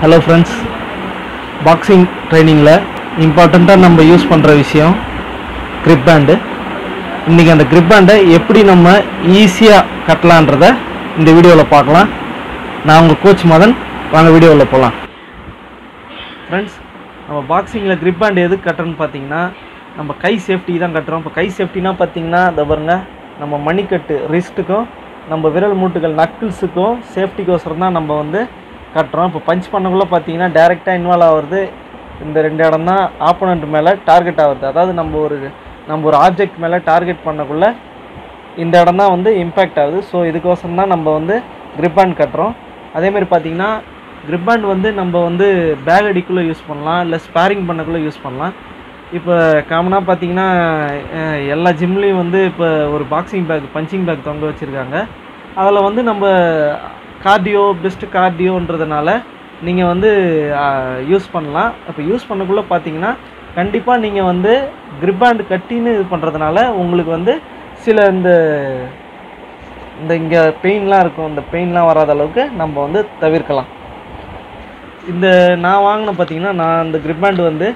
Hello friends boxing ட்ரைனிங்கில் இம்பார்ட்டண்ட்டாக நம்ம use பண்ணுற விஷயம் க்ரிப் பேண்டு இன்றைக்கி அந்த க்ரிப் பேண்டை எப்படி நம்ம ஈஸியாக கட்டலான்றத இந்த வீடியோவில் பார்க்கலாம். நான் உங்கள் கோச் மதன். வாங்க வீடியோவில் போகலாம் ஃப்ரெண்ட்ஸ் நம்ம பாக்ஸிங்கில் க்ரிப் பேண்ட் எது கட்டுறோன்னு பார்த்தீங்கன்னா நம்ம கை சேஃப்டி தான் கட்டுறோம். இப்போ கை சேஃப்டினா பார்த்தீங்கன்னா அதை பாருங்க நம்ம மணிக்கட்டு ரிஸ்ட்டுக்கும் நம்ம விரல் மூட்டுகள் நக்கிள்ஸுக்கும் சேஃப்டிக்கோசரம் தான் நம்ம வந்து கட்டுறோம். இப்போ பஞ்ச் பண்ணக்குள்ளே பார்த்தீங்கன்னா டேரெக்டாக இன்வால்வ் ஆகுறது இந்த ரெண்டு இடம் தான். ஆப்போனண்ட் மேலே டார்கெட் ஆகுது அதாவது நம்ம ஒரு நம்ம ஒரு ஆப்ஜெக்ட் மேலே டார்கெட் பண்ணக்குள்ளே இந்த இடம் தான் வந்து இம்பேக்ட் ஆகுது. ஸோ இதுக்கோசரம் தான் நம்ம வந்து grip band கட்டுறோம். அதேமாதிரி பார்த்தீங்கன்னா grip band வந்து நம்ம வந்து பேக் அடிக்குள்ளே யூஸ் பண்ணலாம். இல்லை ஸ்பேரிங் பண்ணக்குள்ளே யூஸ் பண்ணலாம். இப்போ காமனாக பார்த்தீங்கன்னா எல்லா ஜிம்லேயும் வந்து இப்போ ஒரு பாக்ஸிங் பேக் பஞ்சிங் பேக் தொங்க வச்சுருக்காங்க. அதில் வந்து நம்ம கார்டியோ பெஸ்ட்டு கார்டியோன்றதுனால நீங்கள் வந்து யூஸ் பண்ணலாம். இப்போ யூஸ் பண்ணக்குள்ளே பார்த்தீங்கன்னா கண்டிப்பாக நீங்கள் வந்து கிரிப்பாண்டு கட்டின்னு இது பண்ணுறதுனால உங்களுக்கு வந்து சில இந்த இந்த இங்கே பெயின்லாம் இருக்கும். இந்த பெயின்லாம் வராத அளவுக்கு நம்ம வந்து தவிர்க்கலாம். இந்த நான் வாங்கின பார்த்தீங்கன்னா நான் இந்த கிரிப்பாண்டு வந்து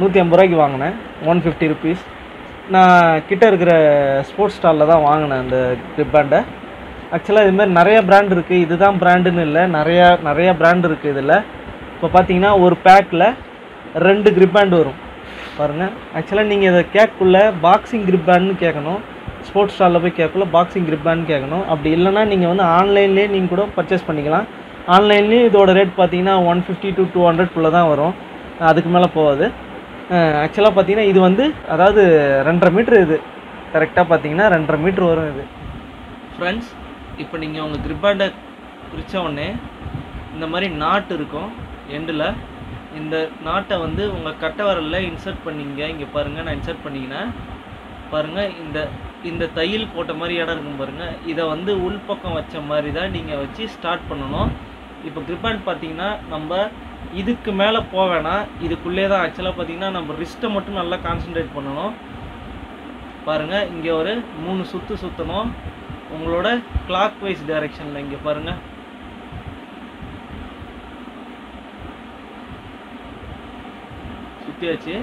நூற்றி ஐம்பது ரூபாய்க்கு வாங்கினேன். ஒன் ஃபிஃப்டி ருபீஸ் நான் கிட்ட இருக்கிற ஸ்போர்ட்ஸ் ஸ்டாலில் தான் வாங்கினேன் அந்த கிரிப்பாண்டை ஆக்சுவலாக இது மாதிரி நிறையா நிறைய பிராண்ட் இருக்குது இதுதான் பிராண்டுன்னு இல்லை. நிறையா நிறையா பிராண்ட் இருக்குது இதில். இப்போ பார்த்தீங்கன்னா ஒரு பேக்கில் ரெண்டு கிரிப் பேண்ட் வரும். பாருங்கள் ஆக்சுவலாக நீங்கள் இதை கேட்குள்ள பாக்ஸிங் கிரிப் பேண்ட்னு கேட்கணும். ஸ்போர்ட்ஸ் ஸ்டாலில் போய் கேட்குள்ள பாக்ஸிங் கிரிப் பேண்ட் கேட்கணும். அப்படி இல்லைன்னா நீங்கள் வந்து ஆன்லைன்லேயே நீங்கள் கூட பர்ச்சேஸ் பண்ணிக்கலாம். ஆன்லைன்லேயும் இதோட ரேட் பார்த்தீங்கன்னா ஒன் ஃபிஃப்டி டு டூ ஹண்ட்ரட்குள்ளே தான் வரும். அதுக்கு மேலே போகாது. ஆக்சுவலாக பார்த்தீங்கன்னா இது வந்து அதாவது ரெண்டரை மீட்ரு இது. கரெக்டாக பார்த்தீங்கன்னா ரெண்டரை மீட்ரு வரும் இது. ஃப்ரெண்ட்ஸ் இப்போ நீங்கள் உங்கள் கிரிப்பாண்டை பிரித்த உடனே இந்த மாதிரி நாட்டு இருக்கும் எண்டில் இந்த நாட்டை வந்து உங்கள் கட்டை விரலில் இன்சர்ட் பண்ணிங்க. இங்கே பாருங்கள் நான் இன்சர்ட் பண்ணிக்கினேன். பாருங்கள் இந்த இந்த தையல் போட்ட மாதிரி இடம் இருக்கும் பாருங்கள் இதை வந்து உள்பக்கம் வச்ச மாதிரி தான் நீங்கள் வச்சு ஸ்டார்ட் பண்ணணும். இப்போ கிரிப்பாண்ட் பார்த்தீங்கன்னா நம்ம இதுக்கு மேலே போக வேணாம். இதுக்குள்ளே தான் ஆக்சுவலாக பார்த்தீங்கன்னா நம்ம ரிஸ்ட்டை மட்டும் நல்லா கான்சென்ட்ரேட் பண்ணணும். பாருங்கள் இங்கே ஒரு மூணு சுற்று சுற்றணும் உங்களோட கிளாக் வைஸ் டைரெக்ஷனில் இங்கே பாருங்கள் சுற்றியாச்சு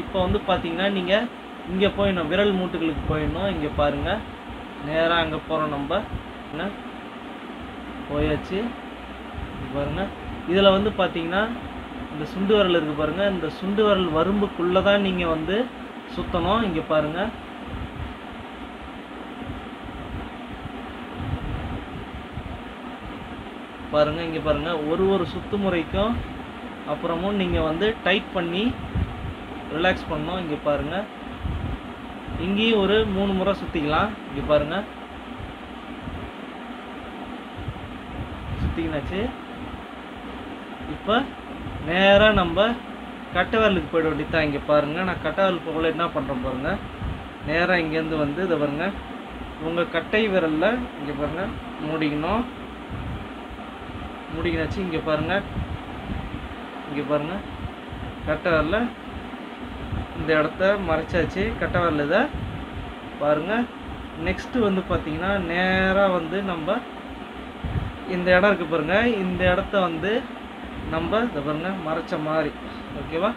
இப்போ வந்து பார்த்தீங்கன்னா நீங்கள் இங்கே போயிடணும். விரல் மூட்டுகளுக்கு போயிடணும். இங்கே பாருங்கள் நேராக அங்கே போகிறோம் நம்ம என்ன? போயாச்சு. பாருங்கள் இதில் வந்து பார்த்தீங்கன்னா இந்த சுண்டு விரல் இருக்குது பாருங்கள் இந்த சுண்டு விரல் வரம்புக்குள்ளே தான் நீங்கள் வந்து சுற்றணும் இங்கே பாருங்கள் பாருங்கள் இங்கே பாருங்கள் ஒரு ஒரு சுத்து முறைக்கும் அப்புறமும் நீங்கள் வந்து டைட் பண்ணி ரிலாக்ஸ் பண்ணணும். இங்கே பாருங்கள் இங்கேயும் ஒரு மூணு முறை சுற்றிக்கலாம் இங்கே பாருங்க. சுற்றிக்கினாச்சு இப்போ நேராக நம்ம கட்டை விரலுக்கு போயிட வேண்டியதான் இங்கே பாருங்கள் நான் கட்டை போகல. என்ன பண்ணுறேன் பாருங்கள் நேராக இங்கேருந்து வந்து இதை பாருங்கள் உங்கள் கட்டை விரலில் இங்கே பாருங்கள் மூடிக்கணும். மூடிக்கினாச்சு இங்கே பாருங்கள் இங்கே பாருங்கள் கட்டை வரல. இந்த இடத்த மறைச்சாச்சு. கட்டை வரல இதை. பாருங்கள் நெக்ஸ்ட்டு வந்து பார்த்திங்கன்னா நேராக வந்து நம்ம இந்த இடம் இருக்குது பாருங்கள் இந்த இடத்த வந்து நம்ம இதை பாருங்கள் மறைச்ச மாதிரி. ஓகேவா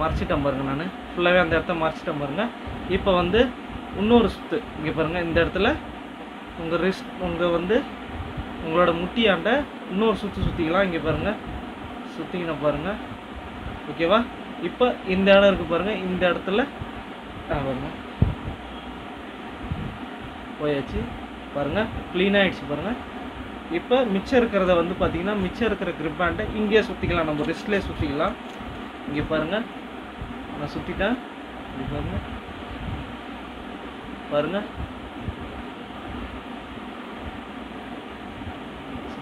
மறைச்சிட்டேன் பாருங்கள் நான். ஃபுல்லாகவே அந்த இடத்த மறைச்சிட்டேன் பாருங்கள் இப்போ வந்து இன்னொரு சுத்து. இங்கே பாருங்கள் இந்த இடத்துல உங்கள் ரிஸ்ட் உங்கள் வந்து உங்களோட முட்டியாண்ட இன்னொரு சுற்று சுற்றிக்கலாம் இங்கே பாருங்கள் சுற்றிக்கின பாருங்கள் ஓகேவா இப்போ இந்த இடம் இருக்குது பாருங்கள் இந்த இடத்துல ஆ, பாருங்க. போயாச்சு. பாருங்கள் க்ளீனாக ஆகிடுச்சு பாருங்கள் இப்போ மிச்சம் இருக்கிறத வந்து பார்த்திங்கன்னா மிச்சம் இருக்கிற grip band-அ இங்கேயே சுற்றிக்கலாம் நம்ம ரிஸ்ட்லேயே சுற்றிக்கலாம் இங்கே பாருங்கள் நான் சுற்றிட்டேன் இங்கே பாருங்கள் பாருங்கள்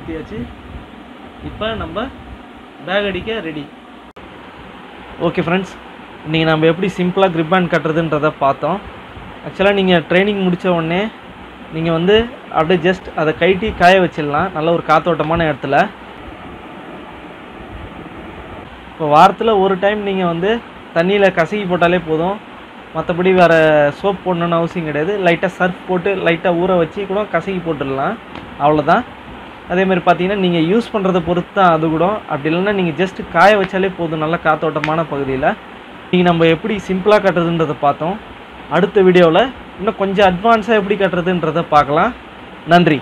சுற்றியாச்சு இப்போ நம்ம பேக் அடிக்க ரெடி ஓகே ஃப்ரெண்ட்ஸ் இன்றைக்கி நம்ம எப்படி சிம்பிளாக க்ரிப் பேண்ட் கட்டுறதுன்றதை பார்த்தோம். ஆக்சுவலாக நீங்கள் ட்ரைனிங் முடித்த உடனே நீங்கள் வந்து அப்படியே ஜஸ்ட் அதை கைட்டி காய வச்சிடலாம். நல்ல ஒரு காத்தோட்டமான இடத்துல. இப்போ வாரத்தில் ஒரு டைம் நீங்கள் வந்து தண்ணியில் கசக்கி போட்டாலே போதும். மற்றபடி வேறு சோப் போடணுன்னு அவசியம் கிடையாது. லைட்டாக சர்ஃப் போட்டு லைட்டாக ஊற வச்சு கூட கசக்கி போட்டுடலாம். அவ்வளோதான் அதே மாதிரி பார்த்தீங்கன்னா நீங்கள் யூஸ் பண்ணுறத பொறுத்து தான் அது கூட. அப்படி இல்லைன்னா நீங்கள் ஜஸ்ட் காய வச்சாலே போதும் நல்ல காத்தோட்டமான பகுதியில். நீங்கள் நம்ம எப்படி சிம்பிளாக கட்டுறதுன்றதை பார்த்தோம். அடுத்த வீடியோவில் இன்னும் கொஞ்சம் அட்வான்ஸாக எப்படி கட்டுறதுன்றதை பார்க்கலாம். நன்றி.